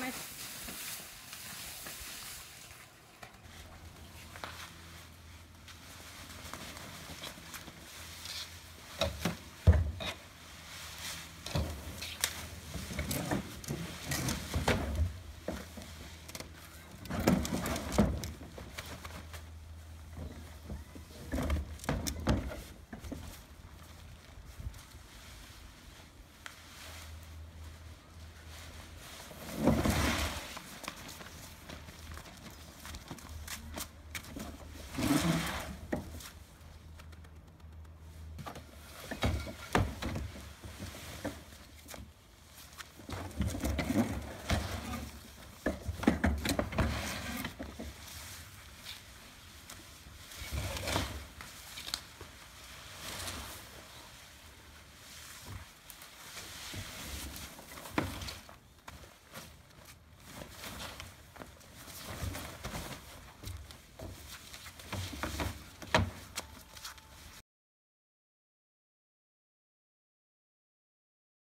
my